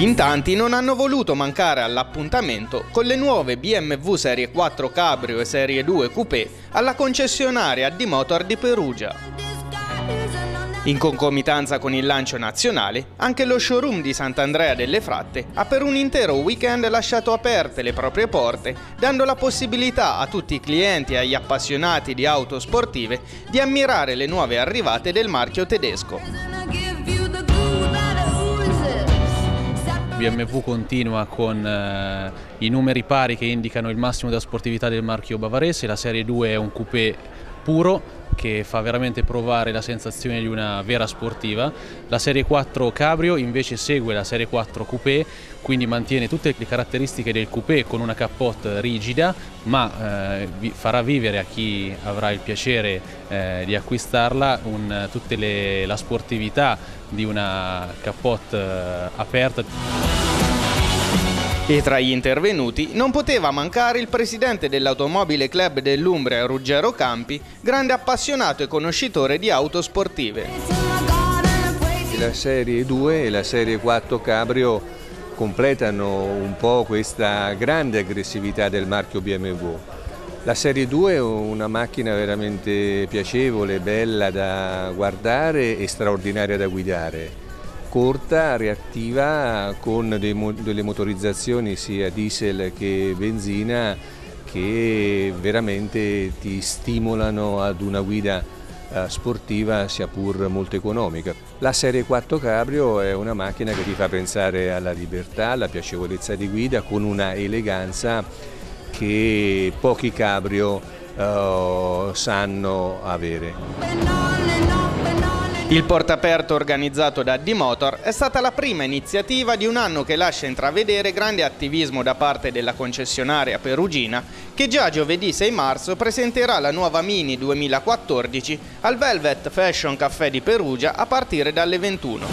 In tanti non hanno voluto mancare all'appuntamento con le nuove BMW Serie 4 Cabrio e Serie 2 Coupé alla concessionaria di Motor di Perugia. In concomitanza con il lancio nazionale, anche lo showroom di Sant'Andrea delle Fratte ha per un intero weekend lasciato aperte le proprie porte, dando la possibilità a tutti i clienti e agli appassionati di auto sportive di ammirare le nuove arrivate del marchio tedesco. BMW continua con eh, i numeri pari che indicano il massimo della sportività del marchio bavarese, la Serie 2 è un coupé puro che fa veramente provare la sensazione di una vera sportiva. La Serie 4 Cabrio invece segue la Serie 4 Coupé, quindi mantiene tutte le caratteristiche del coupé con una capote rigida, ma eh, farà vivere a chi avrà il piacere eh, di acquistarla un, tutta la sportività di una capote eh, aperta. E tra gli intervenuti non poteva mancare il presidente dell'Automobile Club dell'Umbria, Ruggero Campi, grande appassionato e conoscitore di auto sportive. La Serie 2 e la Serie 4 Cabrio completano un po' questa grande aggressività del marchio BMW. La Serie 2 è una macchina veramente piacevole, bella da guardare e straordinaria da guidare corta, reattiva, con delle motorizzazioni sia diesel che benzina che veramente ti stimolano ad una guida eh, sportiva sia pur molto economica. La Serie 4 Cabrio è una macchina che ti fa pensare alla libertà, alla piacevolezza di guida con una eleganza che pochi cabrio uh, sanno avere. Il portaperto organizzato da D-Motor è stata la prima iniziativa di un anno che lascia intravedere grande attivismo da parte della concessionaria perugina che già giovedì 6 marzo presenterà la nuova Mini 2014 al Velvet Fashion Café di Perugia a partire dalle 21.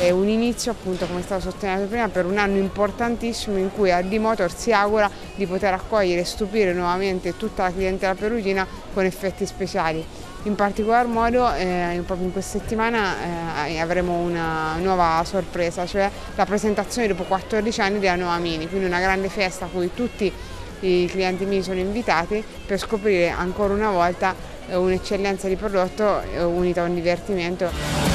È un inizio, appunto, come è stato sottolineato prima, per un anno importantissimo in cui a D-Motor si augura di poter accogliere e stupire nuovamente tutta la clientela perugina con effetti speciali. In particolar modo eh, proprio in questa settimana eh, avremo una nuova sorpresa, cioè la presentazione dopo 14 anni della nuova Mini, quindi una grande festa a cui tutti i clienti Mini sono invitati per scoprire ancora una volta eh, un'eccellenza di prodotto eh, unita a un divertimento.